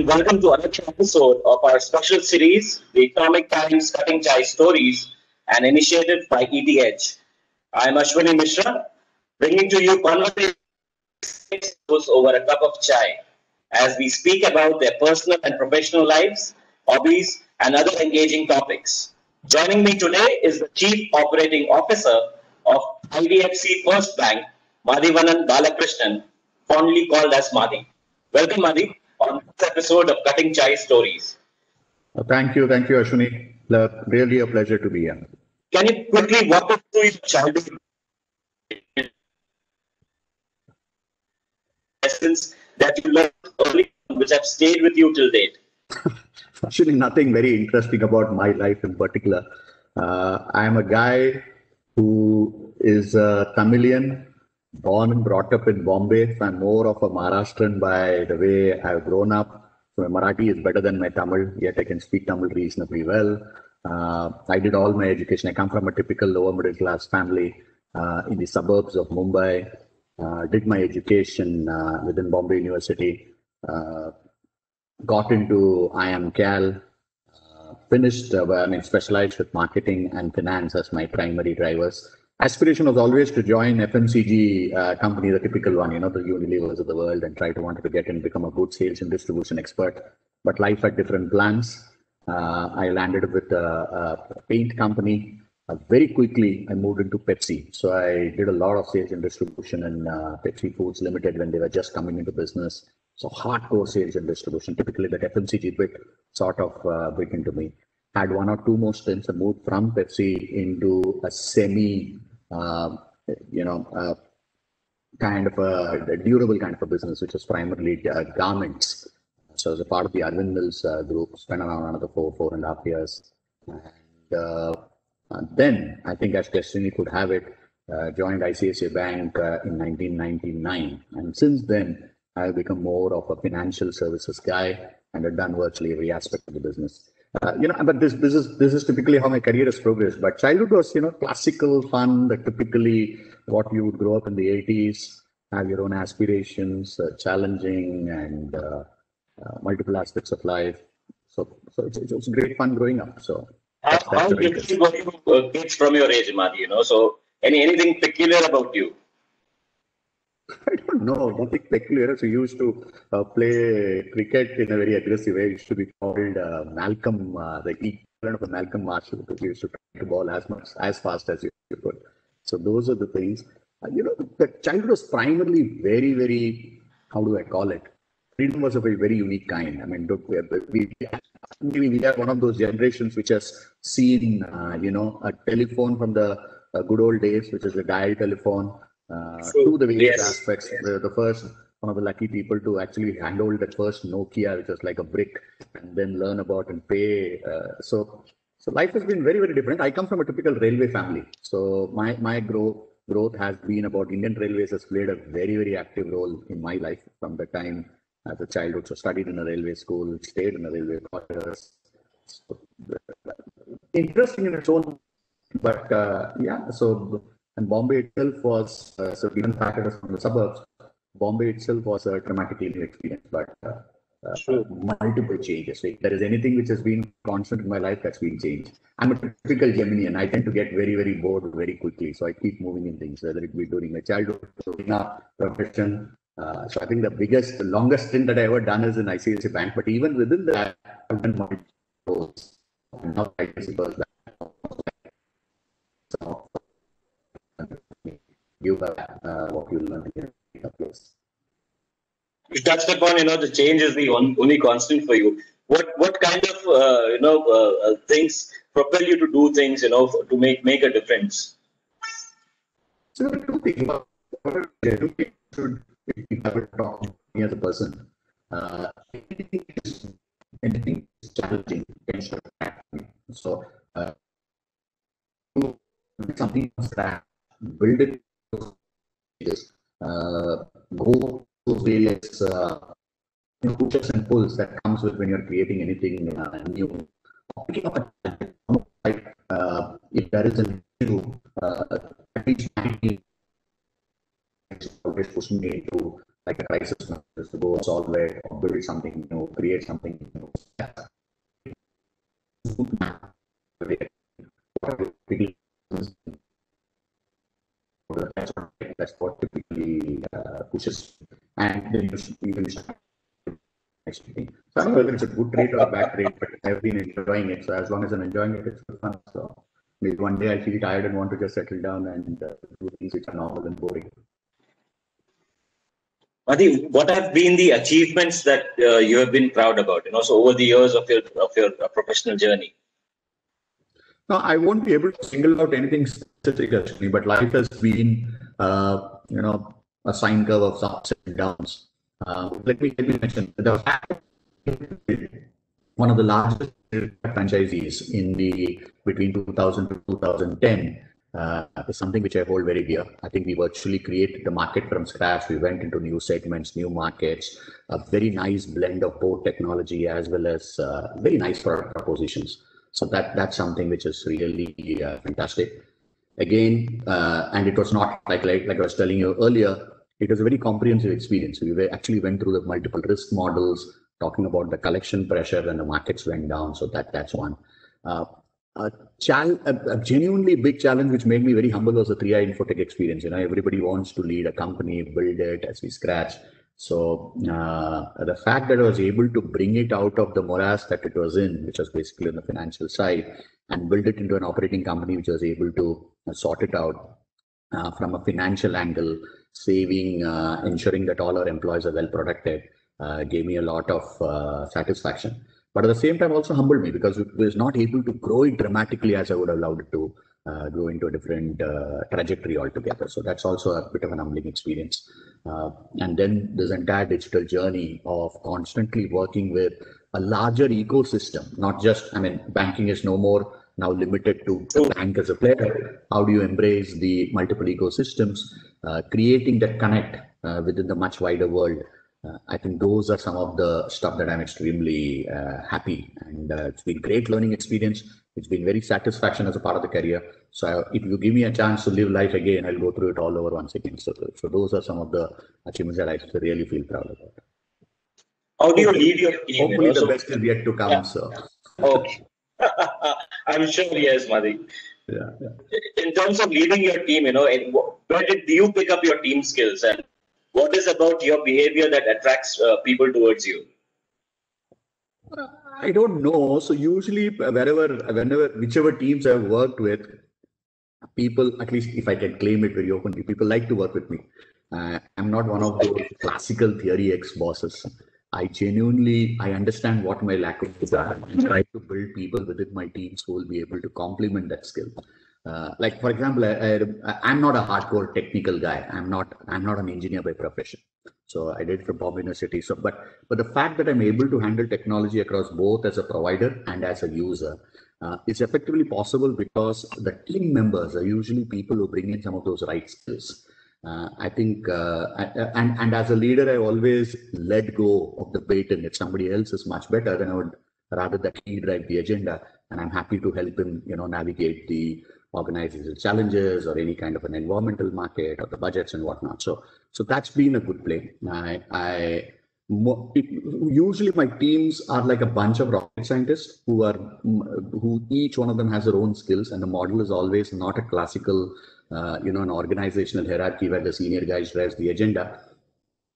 And welcome to another episode of our special series, The Economic Times Cutting Chai Stories, an initiative by ET Edge. I am Ashwini Mishra, bringing to you conversations over a cup of chai as we speak about their personal and professional lives, hobbies, and other engaging topics. Joining me today is the Chief Operating Officer of IDFC First Bank, Madhivanan Balakrishnan, fondly called as Madhi. Welcome, Madhi on this episode of Cutting Chai Stories. Uh, thank you, thank you, Ashwini. Really a pleasure to be here. Can you quickly walk us through your childhood lessons that you learned early, which have stayed with you till date? Actually, nothing very interesting about my life in particular. Uh, I am a guy who is a Tamilian born and brought up in Bombay. So I'm more of a Maharashtrian by the way I've grown up. So my Marathi is better than my Tamil, yet I can speak Tamil reasonably well. Uh, I did all my education. I come from a typical lower middle class family uh, in the suburbs of Mumbai. Uh, did my education uh, within Bombay University. Uh, got into IIM Cal. Uh, finished, I mean, specialized with marketing and finance as my primary drivers aspiration was always to join FMCG uh, company, the typical one, you know, the Unilevers of the world, and try to want to get and become a good sales and distribution expert. But life had different plans. Uh, I landed with a, a paint company. Uh, very quickly, I moved into Pepsi. So I did a lot of sales and distribution in uh, Pepsi Foods Limited when they were just coming into business. So hardcore sales and distribution, typically that FMCG bit sort of uh, bit into me. Had one or two more stints and moved from Pepsi into a semi you know, uh, kind of a, durable kind of a business, which is primarily uh, garments. So as a part of the Arvind Mills group, spent around another four, four and a half years. And then I think as destiny could have it, uh, joined ICICI Bank uh, in 1999. And since then, I've become more of a financial services guy and have done virtually every aspect of the business. Uh, you know, but this this is this is typically how my career has progressed. But childhood was, you know, classical fun, the typically what you would grow up in the 80s, have your own aspirations, uh, challenging and uh, uh multiple aspects of life. So, so it's, it was great fun growing up. So, how, how different were you uh, kids from your age, Madhi? You know, so any anything peculiar about you? I don't know, nothing peculiar. So we used to uh, play cricket in a very aggressive way. It used to be called uh, Malcolm, uh, the equivalent of Malcolm Marshall, because we used to try the ball as much, as fast as you could. So those are the things. Uh, you know, the childhood was primarily very, very, how do I call it? Freedom was of a very, very unique kind. I mean, we, we, we are one of those generations which has seen, uh, you know, a telephone from the uh, good old days, which is a dial telephone, uh, to the various yes. aspects. The, the, first one of the lucky people to actually handle that first Nokia, which was like a brick, and then learn about and pay. Uh, so, so life has been very, very different. I come from a typical railway family, so my my growth growth has been about Indian Railways has played a very, very active role in my life from the time as a childhood. So studied in a railway school, stayed in a railway quarters. So, interesting in its own, but uh, yeah. So and Bombay itself was, uh, so given factors from the suburbs, Bombay itself was a traumatically new experience, but uh, uh, sure. multiple changes. If there is anything which has been constant in my life, that's been changed. I'm a typical Geminian. I tend to get very, very bored very quickly. So I keep moving in things, whether it be during my childhood, a profession. Uh, so I think the biggest, the longest stint that I ever done is in ICICI Bank. But even within that, I've done multiple roles. Now ICICI was that. So you uh, what you learn in a place. You touched upon, you know, the change is the only constant for you. What what kind of uh, you know uh, uh things propel you to do things, you know, to make make a difference? So there are two things. Education should never talk me as a person. Uh, anything is anything is challenging can So uh, something that build it go to various uh, pushes and pulls that comes with when you're creating anything uh, new. Picking up a uh, if there is an issue, uh, at least always pushing me to like a crisis to go solve it, or build something new, create something new. That's what typically uh, pushes, and then you, you start expecting. So I don't know whether it's a good trade or a bad trade, but I've been enjoying it. So as long as I'm enjoying it, it's fun. So maybe one day I'll feel tired and want to just settle down and uh, do things which are normal and boring. Adi, what have been the achievements that uh, you have been proud about? You know, so over the years of your of your professional journey. No, I won't be able to single out anything specific actually, but life has been, uh, you know, a sine curve of ups and downs. Uh, let me let me mention the one of the largest franchisees in the between 2000 to 2010 uh, is something which I hold very dear. I think we virtually created the market from scratch. We went into new segments, new markets, a very nice blend of both technology as well as uh, very nice product propositions. So that that's something which is really uh, fantastic. Again, uh, and it was not like, like like I was telling you earlier. It was a very comprehensive experience. We actually went through the multiple risk models, talking about the collection pressure, and the markets went down. So that that's one. Uh, a, chal- a, a, genuinely big challenge which made me very humble was the 3i Infotech experience you know everybody wants to lead a company build it as we scratch so uh, the fact that i was able to bring it out of the morass that it was in which was basically on the financial side and build it into an operating company which was able to uh, sort it out uh, from a financial angle saving uh, ensuring that all our employees are well protected uh, gave me a lot of uh, satisfaction. But at the same time also humbled me because it was not able to grow it dramatically as I would have allowed it to uh, go into a different uh, trajectory altogether. So that's also a bit of an humbling experience. Uh, and then this entire digital journey of constantly working with a larger ecosystem, not just, I mean, banking is no more now limited to the bank as a player. How do you embrace the multiple ecosystems, uh, creating that connect uh, within the much wider world? uh, I think those are some of the stuff that I'm extremely happy and it's been great learning experience. It's been very satisfaction as a part of the career. So if you give me a chance to live life again, I'll go through it all over once again. So, so those are some of the achievements that I really feel proud about. How do you lead your team? Hopefully, you know? the best is yet to come. Yeah. So. Okay. I'm sure yes, Madhi. Yeah, yeah. In terms of leading your team, you know, where did you pick up your team skills and what is about your behavior that attracts uh, people towards you i don't know so usually wherever whenever whichever teams i've worked with people at least if i can claim it very openly people like to work with me uh, i'm not one of those classical Theory X bosses I genuinely I understand what my lack of are and try to build people within my teams who will be able to complement that skill. Uh, like for example, I, am not a hardcore technical guy. I'm not. I'm not an engineer by profession. So I did for Bombay University. So, but but the fact that I'm able to handle technology across both as a provider and as a user uh, is effectively possible because the team members are usually people who bring in some of those right skills. Uh, I think, uh, and and as a leader, I always let go of the baton. If somebody else is much better, then I would rather that he drive the agenda, and I'm happy to help him, you know, navigate the organizational challenges or any kind of an environmental market or the budgets and whatnot. So, so that's been a good play. I, I usually my teams are like a bunch of rocket scientists who are who each one of them has their own skills, and the model is always not a classical, uh, you know, an organizational hierarchy where the senior guys drives the agenda.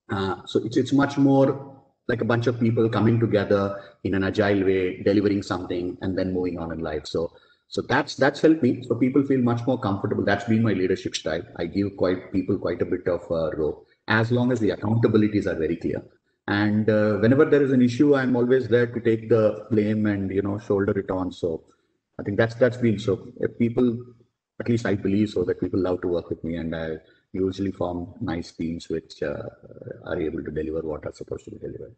Uh, so it's it's much more like a bunch of people coming together in an agile way, delivering something, and then moving on in life. So so that's that's helped me. So people feel much more comfortable. That's been my leadership style. I give quite people quite a bit of uh, rope as long as the accountabilities are very clear. And uh, whenever there is an issue, I'm always there to take the blame and you know shoulder it on. So I think that's that's been so. If people, at least I believe so, that people love to work with me, and I usually form nice teams which uh, are able to deliver what are supposed to be delivered.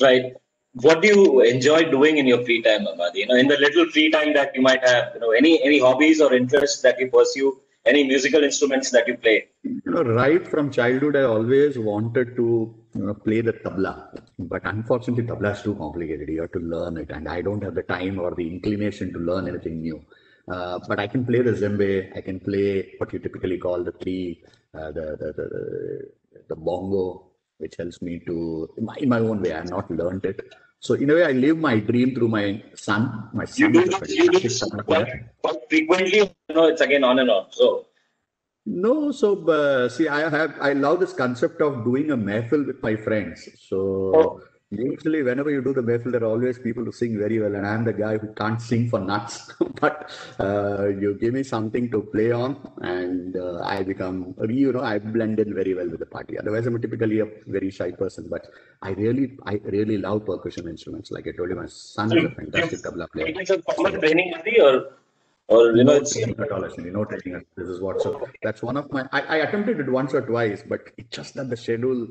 Right what do you enjoy doing in your free time, Amadi? You know, in the little free time that you might have, you know, any any hobbies or interests that you pursue, any musical instruments that you play? You know, right from childhood, I always wanted to you know, play the tabla, but unfortunately, tabla is too complicated. You have to learn it, and I don't have the time or the inclination to learn anything new. Uh, but I can play the djembe. I can play what you typically call the three, uh, the, the, the, the bongo, which helps me to, in my, in my own way, I've not learned it. So in a way, I live my dream through my son. My You son is a you do fantastic this son of quite, quite frequently. You know, it's again on and on. So No, so uh, see, I have I love this concept of doing a mehfil with my friends. So Oh. Usually, whenever you do the mehfil, there are always people who sing very well, and I'm the guy who can't sing for nuts. but uh, you give me something to play on, and uh, I become you know I blend in very well with the party. Otherwise, I'm typically a very shy person. But I really I really love percussion instruments. Like I told you, my son is a fantastic tabla player. taking some formal training, or or you know, it's at all, actually. No training. This is what. So that's one of my. I, I attempted it once or twice, but it just that the schedule.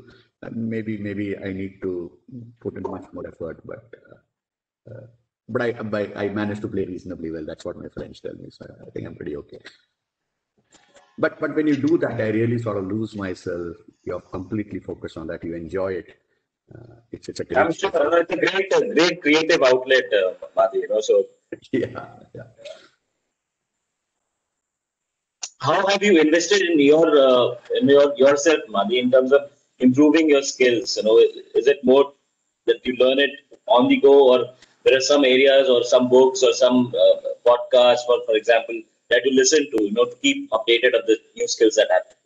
Maybe maybe I need to put in much more effort, but. Uh, uh, but I, but I managed to play reasonably well. That's what my friends tell me. So I think I'm pretty okay. But but when you do that, I really sort of lose myself. You're completely focused on that. You enjoy it. Uh, it's it's a great. I'm sure it's a great, uh, great creative outlet, uh, Madhi, You know, so yeah, yeah. how have you invested in your uh, in your yourself, Madhi, in terms of improving your skills? You know, is it more that you learn it on the go, or there are some areas or some books or some uh, podcasts, for for example, that you listen to, you know, to keep updated of the new skills that happen?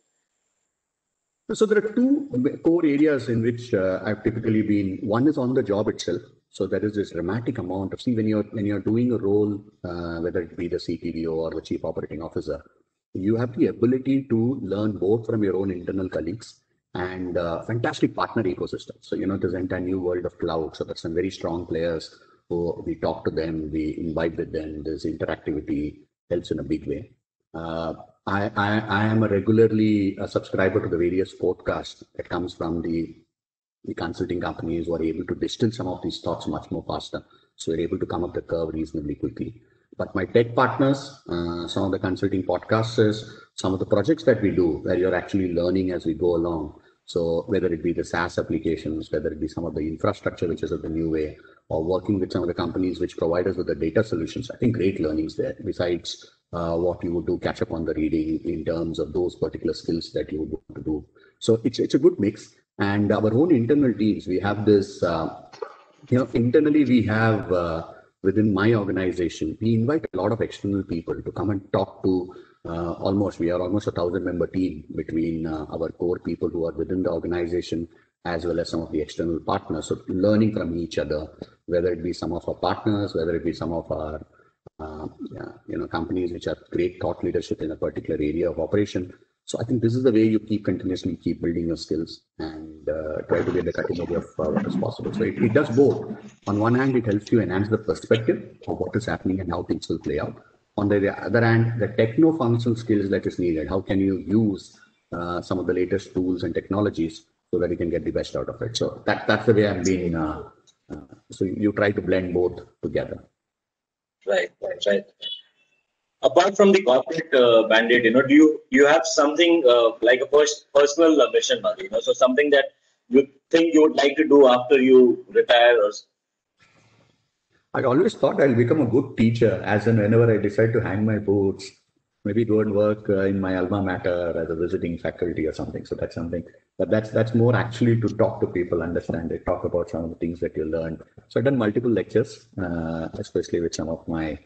So there are two core areas in which uh, I've typically been. One is on the job itself. So there is this dramatic amount of see when you're when you're doing a role, uh, whether it be the CTVO or the chief operating officer, you have the ability to learn both from your own internal colleagues and uh, fantastic partner ecosystem. So you know there's an entire new world of cloud. So there's some very strong players who we talk to them, we invite with them. This interactivity helps in a big way. Uh, I, I, I am a regularly a subscriber to the various podcasts that comes from the, the consulting companies who are able to distill some of these thoughts much more faster. So we're able to come up the curve reasonably quickly. But my tech partners, uh, some of the consulting podcasters, some of the projects that we do where you're actually learning as we go along. So whether it be the SaaS applications, whether it be some of the infrastructure, which is of the new way, or working with some of the companies which provide us with the data solutions, I think great learnings there. Besides uh, what you would do, catch up on the reading in terms of those particular skills that you would want to do. So it's it's a good mix. And our own internal teams, we have this. Uh, you know, internally we have uh, within my organization, we invite a lot of external people to come and talk to. Uh, almost, we are almost a thousand member team between uh, our core people who are within the organization as well as some of the external partners. So learning from each other, whether it be some of our partners, whether it be some of our uh, you know, companies which have great thought leadership in a particular area of operation. So I think this is the way you keep continuously keep building your skills and uh, try to be at the cutting edge of uh, what is possible. So it, it does both. On one hand, it helps you enhance the perspective of what is happening and how things will play out. On the other hand, the techno-functional skills that is needed. How can you use uh, some of the latest tools and technologies so that you can get the best out of it? So that that's the way I'm being. Uh, uh, so you try to blend both together. Right, right, right. Apart from the corporate uh, bandit, you know, do you you have something uh, like a pers- personal mission, you know, so something that you think you would like to do after you retire, or I always thought I'll become a good teacher, as in whenever I decide to hang my boots, maybe go and work uh, in my alma mater as a visiting faculty or something. So that's something. But that's that's more actually to talk to people, understand it, talk about some of the things that you learned. So I've done multiple lectures, uh, especially with some of my,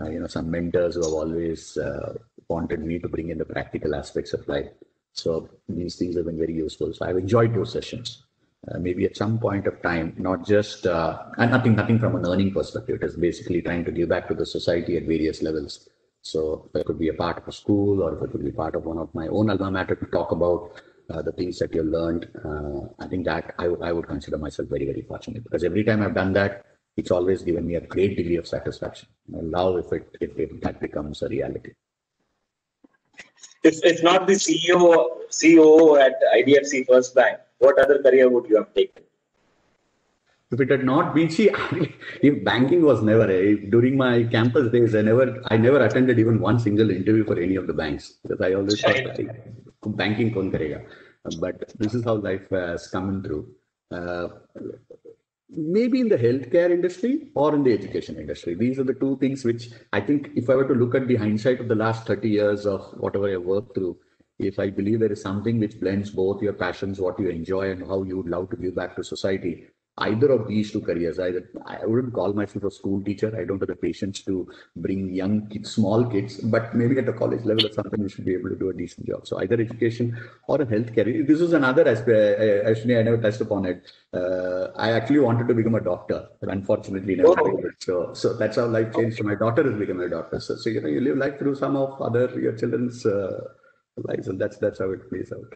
uh, you know, some mentors who have always uh, wanted me to bring in the practical aspects of life. So these things have been very useful. So I've enjoyed those sessions. Uh, maybe at some point of time, not just uh, and nothing, nothing from an earning perspective. It is basically trying to give back to the society at various levels. So it could be a part of a school, or if I could be part of one of my own alma mater to talk about uh, the things that you learned, uh, I think that I, w- I would consider myself very, very fortunate because every time I've done that, it's always given me a great degree of satisfaction. I love if it if, if that becomes a reality. if if not the CEO CEO at IDFC First Bank, what other career would you have taken? If it had not been, see, if banking was never eh, during my campus days, I never, I never attended even one single interview for any of the banks because I always thought. "I- banking kon karega. But this is how life has come through. Uh, maybe in the healthcare industry or in the education industry. These are the two things which I think, if I were to look at the hindsight of the last 30 years of whatever I worked through, if I believe there is something which blends both your passions, what you enjoy, and how you would love to give back to society, either of these two careers, either I wouldn't call myself a school teacher. I don't have the patience to bring young kids, small kids, but maybe at the college level, it's something you should be able to do a decent job. So either education or a health healthcare. This is another aspect. Actually, I never touched upon it. Uh, I actually wanted to become a doctor, but unfortunately never oh. did it. So, so that's how life changed. So my daughter has become a doctor. So, so you know, you live life through some of other your children's uh, lives, and that's that's how it plays out.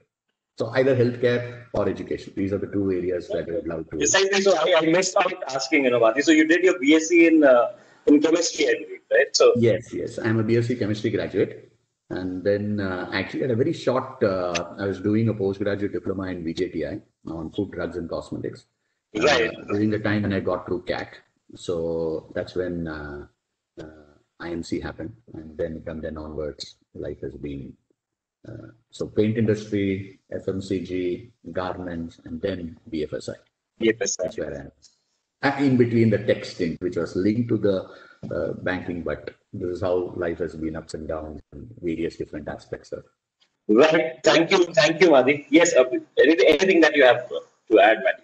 So either healthcare or education. These are the two areas that I would love to. Precisely. So I, I missed out asking, you know, Madhi. So you did your BSc in uh, in chemistry, I believe, right? So yes, yes, I'm a BSc chemistry graduate, and then uh, actually at a very short, uh, I was doing a postgraduate diploma in VJTI on food, drugs, and cosmetics. Right. Uh, during the time when I got through CAT, so that's when uh, uh, IMC happened, and then from then onwards, life has been uh, so paint industry, FMCG, garments, and then BFSI. BFSI. That's where I am. Uh, in between the tech stint, which was linked to the uh, banking, but this is how life has been ups and downs in various different aspects of. Right. Thank you. Thank you, Madhi. Yes. Uh, anything, anything that you have to add, Madhi?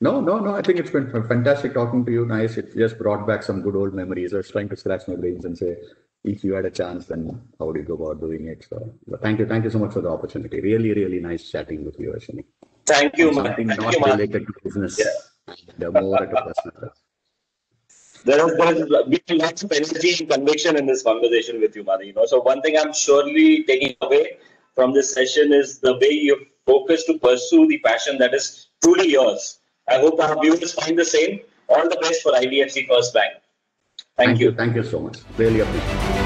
No, no, no. I think it's been fantastic talking to you. Nice. It just brought back some good old memories. I was trying to scratch my brains and say, if you had a chance, then how would you go about doing it? So thank you. Thank you so much for the opportunity. Really, really nice chatting with you, Ashwini. Thank you, Something Thank not you, related to business, yeah. and uh, more at a personal there has there has been lots of energy and conviction in this conversation with you, Madhi. You know, so one thing I'm surely taking away from this session is the way you focus to pursue the passion that is truly yours. I hope our viewers find the same. All the best for IDFC First Bank. Thank, Thank you. you. Thank you so much. Really appreciate it.